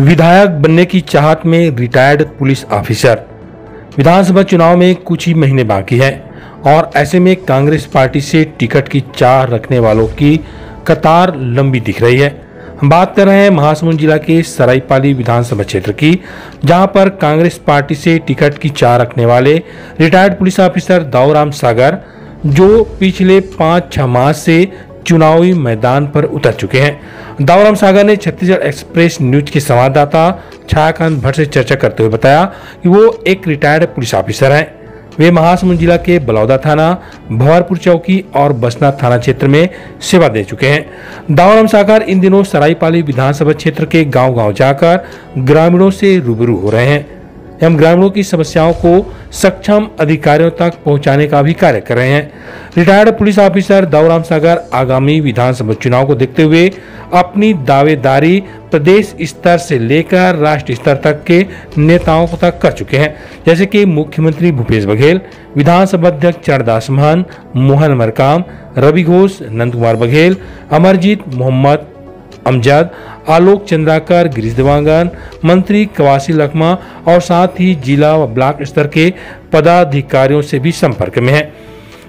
विधायक बनने की चाहत में रिटायर्ड पुलिस ऑफिसर विधानसभा चुनाव में कुछ ही महीने बाकी हैं और ऐसे में कांग्रेस पार्टी से टिकट की चाह रखने वालों की कतार लंबी दिख रही है। हम बात कर रहे हैं महासमुंद जिला के सराईपाली विधानसभा क्षेत्र की, जहाँ पर कांग्रेस पार्टी से टिकट की चाह रखने वाले retired police officer Dauram Sagar, जो पिछले पाँच छह माह से चुनावी मैदान पर उतर चुके हैं। दाऊराम सागर ने छत्तीसगढ़ एक्सप्रेस न्यूज़ के संवाददाता छायाकांत भट्ट से चर्चा करते हुए बताया कि वो एक रिटायर्ड पुलिस ऑफिसर हैं। वे महासमुंद जिला के बलौदा थाना, भंवरपुर चौकी और बसना थाना क्षेत्र में सेवा दे चुके हैं। दावराम सागर इन दिनों सराईपाली विधानसभा क्षेत्र के गांव-गांव जाकर ग्रामीणों से रूबरू हो रहे हैं। एवं ग्रामीणों की समस्याओं को सक्षम अधिकारियों तक पहुँचाने का भी कार्य कर रहे हैं। Retired police officer Dauram Sagar आगामी विधानसभा चुनाव को देखते हुए अपनी दावेदारी प्रदेश स्तर से लेकर राष्ट्र स्तर तक के नेताओं तक कर चुके हैं। जैसे कि मुख्यमंत्री भूपेश बघेल, विधानसभा अध्यक्ष चरणदास महन मोहन मरकाम, रवि घोष नंद कुमार बघेल, अमरजीत मोहम्मद अमजद, आलोक चंद्राकर, गिरीश देवांगन, मंत्री कवासी लखमा और साथ ही जिला व ब्लॉक स्तर के पदाधिकारियों से भी संपर्क में है।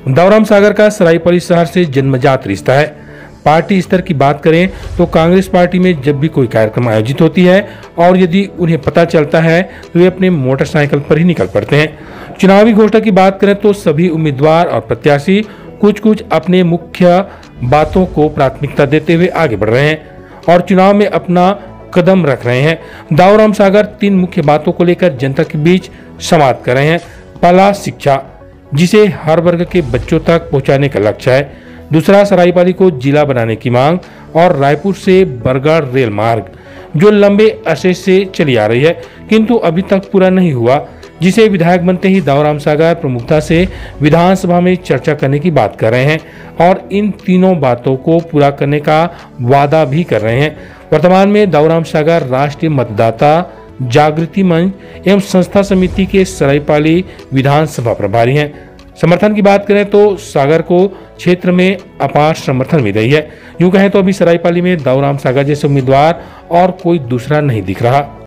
दौराम सागर का सरायपाली शहर से जन्मजात रिश्ता है। पार्टी स्तर की बात करें तो कांग्रेस पार्टी में जब भी कोई कार्यक्रम आयोजित होती है और यदि उन्हें पता चलता है तो वे अपने मोटरसाइकिल पर ही निकल पड़ते हैं। चुनावी घोषणा की बात करें तो सभी उम्मीदवार और प्रत्याशी कुछ कुछ अपने मुख्य बातों को प्राथमिकता देते हुए आगे बढ़ रहे हैं। और चुनाव में अपना कदम रख रहे हैं। दाऊराम सागर तीन मुख्य बातों को लेकर जनता के बीच संवाद कर रहे हैं। पहला, शिक्षा, जिसे हर वर्ग के बच्चों तक पहुँचाने का लक्ष्य है। दूसरा, सरायपाली को जिला बनाने की मांग और रायपुर से बरगढ़ रेल मार्ग, जो लंबे अरसे से चली आ रही है, किंतु अभी तक पूरा नहीं हुआ। जिसे विधायक बनते ही दाऊराम सागर प्रमुखता से विधानसभा में चर्चा करने की बात कर रहे हैं और इन तीनों बातों को पूरा करने का वादा भी कर रहे हैं। वर्तमान में दाऊराम सागर राष्ट्रीय मतदाता जागृति मंच एवं संस्था समिति के सरायपाली विधानसभा प्रभारी हैं। समर्थन की बात करें तो सागर को क्षेत्र में अपार समर्थन मिल रही है। यूँ कहें तो अभी सरायपाली में दाऊराम सागर जैसे उम्मीदवार और कोई दूसरा नहीं दिख रहा।